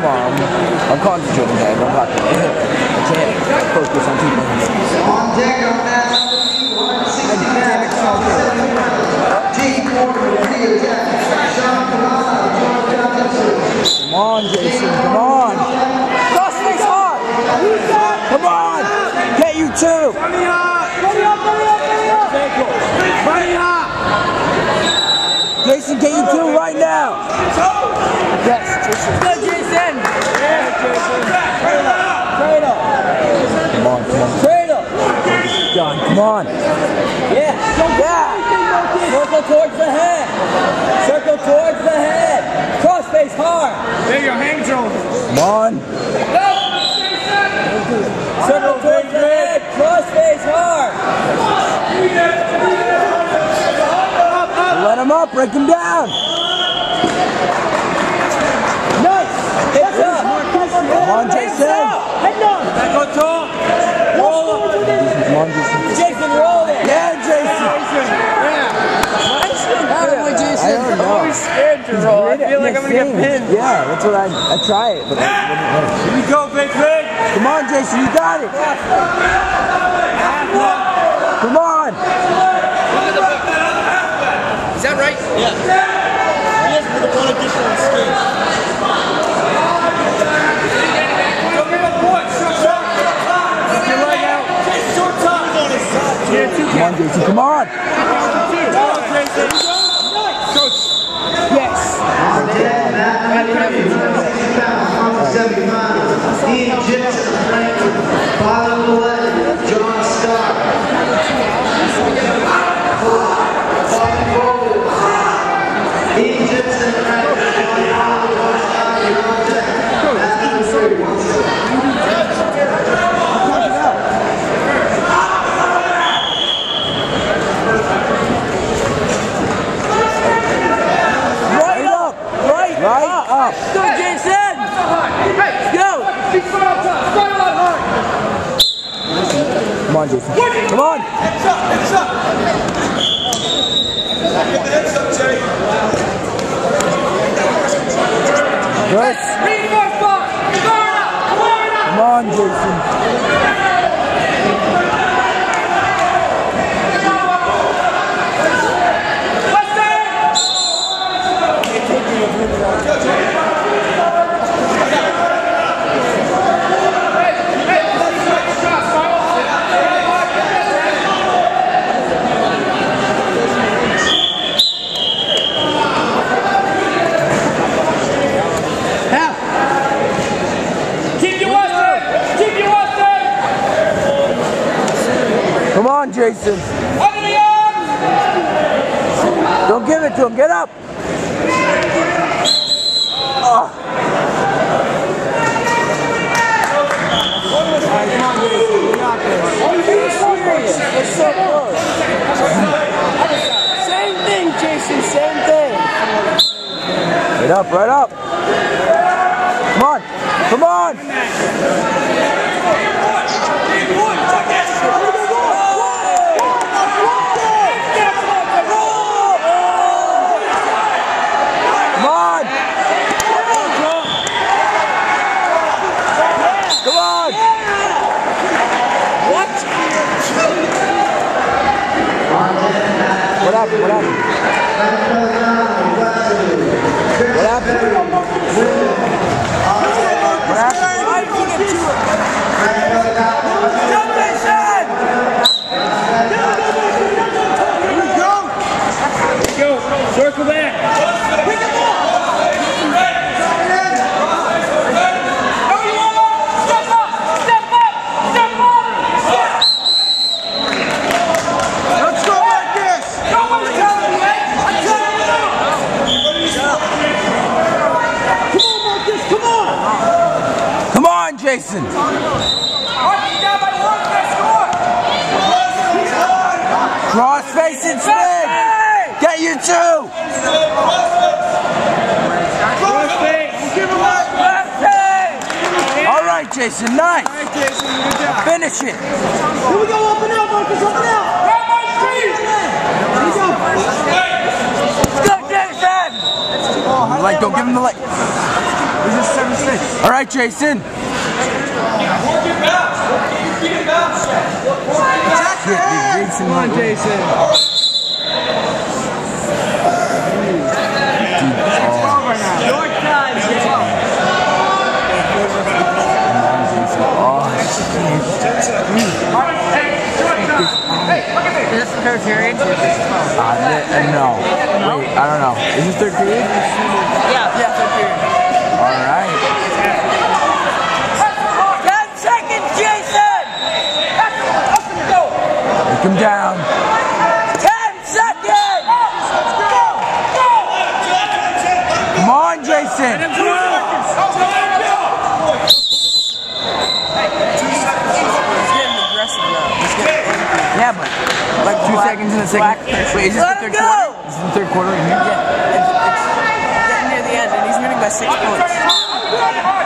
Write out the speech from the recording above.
I'm, concentrating. I'm not I can't focus on people number 169. Team Porter, re-attack. Sean Kamala, George Johnson. Come on, Jason. Come on. Cross face hard! Come on. Get you two. Jason, get you two right now. Yes, Jason. Go, Jason! Come on, come on. Trade up. John, come on. Yeah! Yeah. Circle towards the head! Circle towards the head! Cross face hard! There you go, hang shoulders. Come on. Circle towards the head! Cross face hard! Let him up. Break him down. Nice! Hips up! Come on, Jason. Head down! Back on top! Roll up! Jason. Jason, roll it! Yeah, Jason. I don't know. I'm scared to roll. I feel like I'm gonna get pinned. Yeah, that's what I I try it, but I. Here we go, big pig. Come on, Jason, you got it. Come on. Yeah. On, Jason. Come on. Good. Come on, Jason. Keep your Western. Keep your Western. Come on, Jason. Under the arms. Don't give it to him. Get up. Oh. It's so close. Same thing, Jason, same thing. Right up, right up. Come on. Come on. Come on. Come on. What? What happened? What happened? What happened? What happened? I put him to it. Go, Jason! Go. Circle back. Let's go like this. Come on, Jason. Cross facing spin. Get you two. All right, Jason. Nice. All right, Jason. Finish it. Here we go, open up, Marcus, open up. Grab my feet! Here we go. Go, Jason. Like, don't give him the leg. This is 7-6. All right, Jason. Work your bounce. Work your feet and bounce. Shit, dude, Jason. Come on, Jason. Your time, Jason. Is this the third period? Uh, th- no. Wait, I don't know. Is this third period? Yeah, yeah, third period. All right. 10 seconds, Jason. Take him down. 10 seconds. Come on, Jason. He's getting aggressive now. He's getting Yeah, but like two seconds in the second. Wait, is this Let the third go. quarter? Is this the third quarter in here? Yeah, it's, it's getting near the end, and he's winning by six points.